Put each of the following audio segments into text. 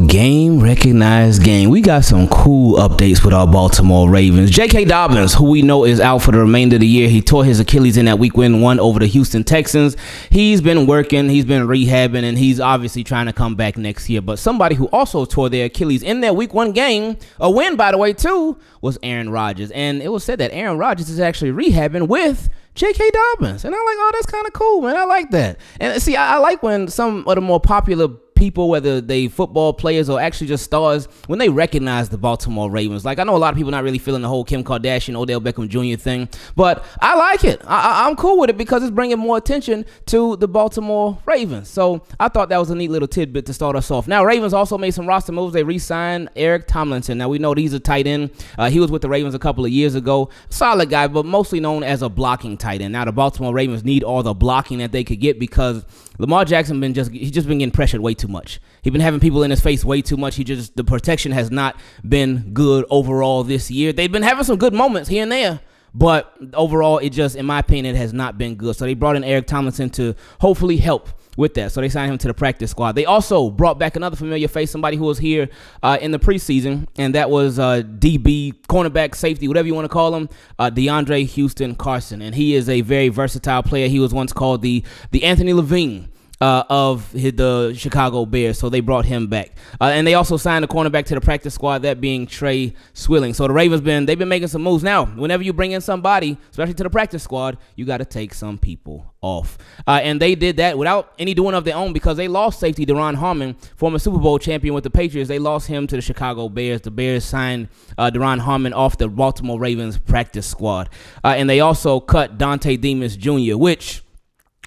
Game recognized game. We got some cool updates with our Baltimore Ravens. J.K. Dobbins, who we know is out for the remainder of the year, he tore his Achilles in that week win one over the Houston Texans. He's been working, he's been rehabbing, and he's obviously trying to come back next year. But somebody who also tore their Achilles in their week one game, a win by the way too, was Aaron Rodgers. And it was said that Aaron Rodgers is actually rehabbing with J.K. Dobbins. And I'm like, oh, that's kind of cool, man. I like that. And see, I, I like when some of the more popular people, whether they football players or actually just stars, when they recognize the Baltimore Ravens. Like I know a lot of people not really feeling the whole Kim Kardashian, Odell Beckham Jr. thing, but I like it. I, am cool with it because it's bringing more attention to the Baltimore Ravens. So I thought that was a neat little tidbit to start us off. Now Ravens also made some roster moves. They re-signed Eric Tomlinson. Now we know he's a tight end. Uh, he was with the Ravens a couple of years ago. Solid guy, but mostly known as a blocking tight end. Now the Baltimore Ravens need all the blocking that they could get because Lamar Jackson been just he's just been getting pressured way too much. He's been having people in his face way too much. He just the protection has not been good overall this year. They've been having some good moments here and there, but overall it just in my opinion it has not been good. So they brought in Eric Tomlinson to hopefully help with that. So they signed him to the practice squad. They also brought back another familiar face, somebody who was here uh, in the preseason, and that was uh, DB, cornerback, safety, whatever you want to call him, uh, DeAndre Houston Carson. And he is a very versatile player. He was once called the the Anthony Levine uh, of the Chicago Bears, so they brought him back. Uh, and they also signed a cornerback to the practice squad, that being Tre Swilling. So the Ravens been they've been making some moves. Now, whenever you bring in somebody, especially to the practice squad, you got to take some people off. Uh, and they did that without any doing of their own because they lost safety Duron Harmon, former Super Bowl champion with the Patriots. They lost him to the Chicago Bears. The Bears signed uh, Duron Harmon off the Baltimore Ravens practice squad. Uh, and they also cut Dontay Demus Jr., which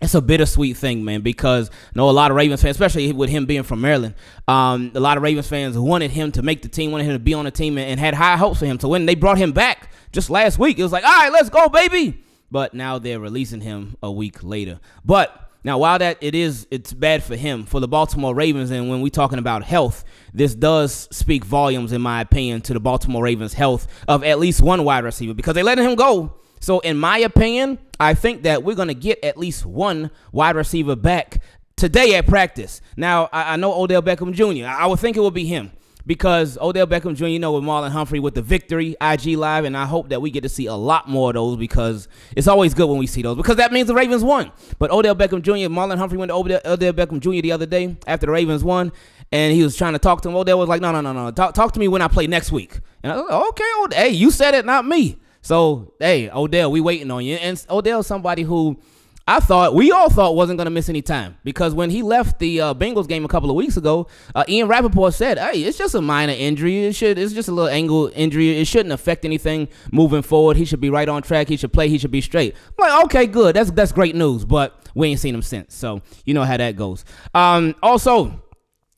it's a bittersweet thing, man, because I know a lot of Ravens fans, especially with him being from Maryland, um, a lot of Ravens fans wanted him to make the team, wanted him to be on the team, and, and, had high hopes for him. So when they brought him back just last week, it was like, all right, let's go, baby. But now they're releasing him a week later. But now, while that it is, it's bad for him, for the Baltimore Ravens, and when we're talking about health, this does speak volumes, in my opinion, to the Baltimore Ravens' health of at least one wide receiver because they letting him go so, in my opinion, I think that we're going to get at least one wide receiver back today at practice. Now, I, I know Odell Beckham Jr., I, I would think it would be him because Odell Beckham Jr., you know, with Marlon Humphrey with the victory IG Live, and I hope that we get to see a lot more of those because it's always good when we see those because that means the Ravens won. But Odell Beckham Jr., Marlon Humphrey went to Odell, Odell Beckham Jr. the other day after the Ravens won, and he was trying to talk to him. Odell was like, no, no, no, no, talk, talk to me when I play next week. And I was like, okay, Odell, hey, you said it, not me. So, hey, Odell, we waiting on you. And Odell's somebody who I thought we all thought wasn't going to miss any time because when he left the uh, Bengals game a couple of weeks ago, uh, Ian Rapoport said, "Hey, it's just a minor injury. It should it's just a little angle injury. It shouldn't affect anything moving forward. He should be right on track. He should play. He should be straight." I'm like, okay, good. That's that's great news. But we ain't seen him since, so you know how that goes. Um, also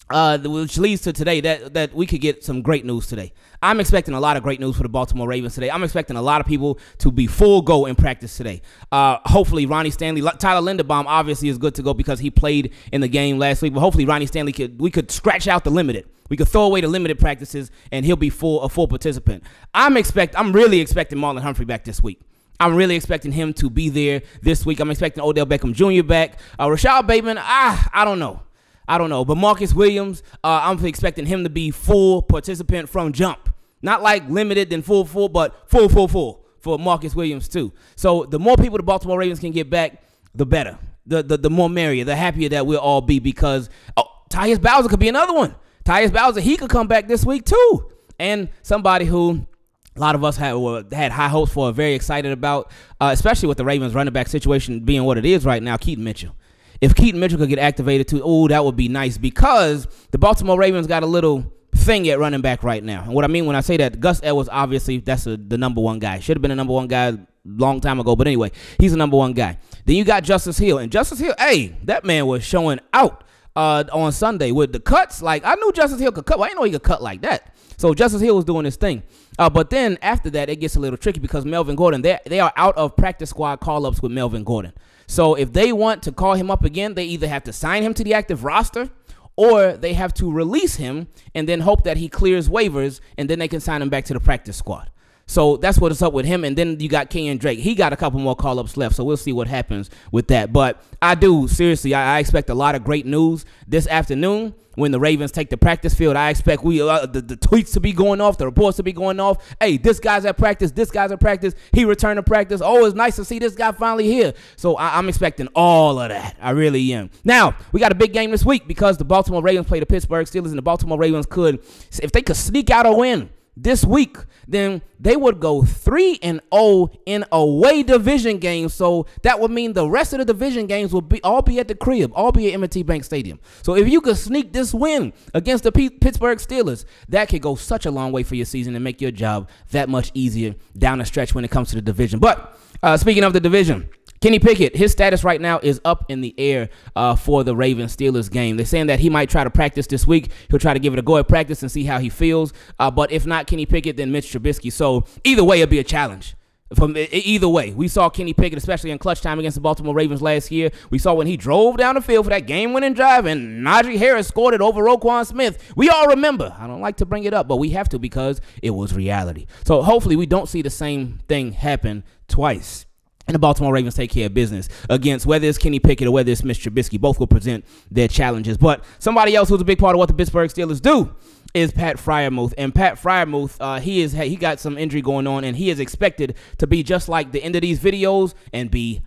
uh, which leads to today that that we could get some great news today. I'm expecting a lot of great news for the Baltimore Ravens today. I'm expecting a lot of people to be full go in practice today. Uh, hopefully, Ronnie Stanley, Tyler Linderbaum, obviously is good to go because he played in the game last week. But hopefully, Ronnie Stanley could we could scratch out the limited. We could throw away the limited practices and he'll be full a full participant. I'm expect I'm really expecting Marlon Humphrey back this week. I'm really expecting him to be there this week. I'm expecting Odell Beckham Jr. back. Uh, Rashod Bateman, ah, I don't know. I don't know. But Marcus Williams, uh, I'm expecting him to be full participant from jump. Not like limited than full, full, but full, full, full for Marcus Williams too. So the more people the Baltimore Ravens can get back, the better. The the, the more merrier, the happier that we'll all be because oh, Tyus Bowser could be another one. Tyus Bowser, he could come back this week too. And somebody who a lot of us had had high hopes for, very excited about, uh, especially with the Ravens running back situation being what it is right now. Keaton Mitchell. If Keaton Mitchell could get activated too, oh, that would be nice because the Baltimore Ravens got a little thing at running back right now. And what I mean when I say that, Gus Edwards, obviously, that's a, the number one guy. Should have been a number one guy long time ago. But anyway, he's the number one guy. Then you got Justice Hill. And Justice Hill, hey, that man was showing out uh, on Sunday with the cuts. Like, I knew Justice Hill could cut. I didn't know he could cut like that. So Justice Hill was doing his thing. Uh, but then after that, it gets a little tricky because Melvin Gordon, they they are out of practice squad call ups with Melvin Gordon. So if they want to call him up again, they either have to sign him to the active roster or they have to release him and then hope that he clears waivers and then they can sign him back to the practice squad. So that's what's up with him. And then you got Kenyan Drake. He got a couple more call ups left. So we'll see what happens with that. But I do, seriously, I, I expect a lot of great news this afternoon when the Ravens take the practice field. I expect we uh, the, the, tweets to be going off, the reports to be going off. Hey, this guy's at practice. This guy's at practice. He returned to practice. Oh, it's nice to see this guy finally here. So I, I'm expecting all of that. I really am. Now we got a big game this week because the Baltimore Ravens play the Pittsburgh Steelers, and the Baltimore Ravens could, if they could sneak out a win this week, then they would go 3 and 0 in away division games. So that would mean the rest of the division games will be all be at the crib, all be at M&T Bank Stadium. So if you could sneak this win against the P- Pittsburgh Steelers, that could go such a long way for your season and make your job that much easier down the stretch when it comes to the division. But uh, speaking of the division, Kenny Pickett, his status right now is up in the air uh, for the Ravens Steelers game. They're saying that he might try to practice this week. He'll try to give it a go at practice and see how he feels. Uh, but if not Kenny Pickett, then Mitch Trubisky. So either way, it'll be a challenge. From either way, we saw Kenny Pickett, especially in clutch time against the Baltimore Ravens last year. We saw when he drove down the field for that game-winning drive, and Najee Harris scored it over Roquan Smith. We all remember. I don't like to bring it up, but we have to because it was reality. So hopefully, we don't see the same thing happen twice and the Baltimore Ravens take care of business against whether it's Kenny Pickett or whether it's Mitch Trubisky. Both will present their challenges. But somebody else who's a big part of what the Pittsburgh Steelers do is Pat Freiermuth. And Pat Freiermuth, uh, he is he got some injury going on, and he is expected to be just like the end of these videos and be